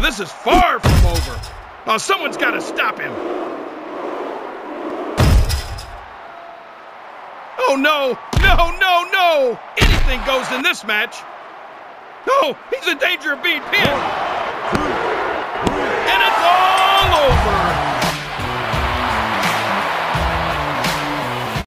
Oh, this is far from over. Oh, someone's got to stop him. Oh, no. No, no, no. Anything goes in this match. Oh, he's in danger of being pinned.